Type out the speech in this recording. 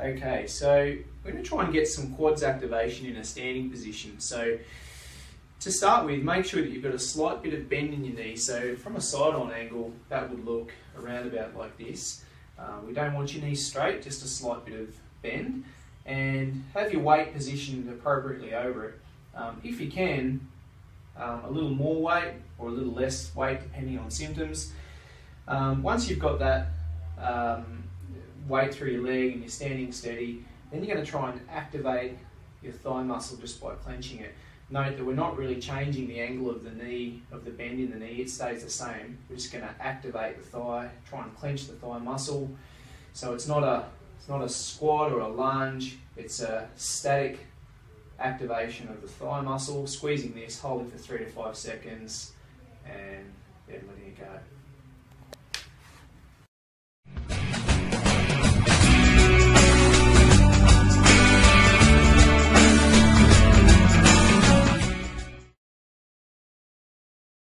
Okay, so we're going to try and get some quads activation in a standing position. So to start with, make sure that you've got a slight bit of bend in your knee. So from a side-on angle, that would look around about like this. Uh, we don't want your knees straight, just a slight bit of bend. And have your weight positioned appropriately over it. Um, if you can, um, a little more weight or a little less weight depending on symptoms. Um, once you've got that um, weight through your leg and you're standing steady, then you're going to try and activate your thigh muscle just by clenching it. Note that we're not really changing the angle of the knee, of the bend in the knee, it stays the same. We're just going to activate the thigh, try and clench the thigh muscle. So it's not a, it's not a squat or a lunge, it's a static activation of the thigh muscle, squeezing this, holding for three to five seconds, and then letting it go.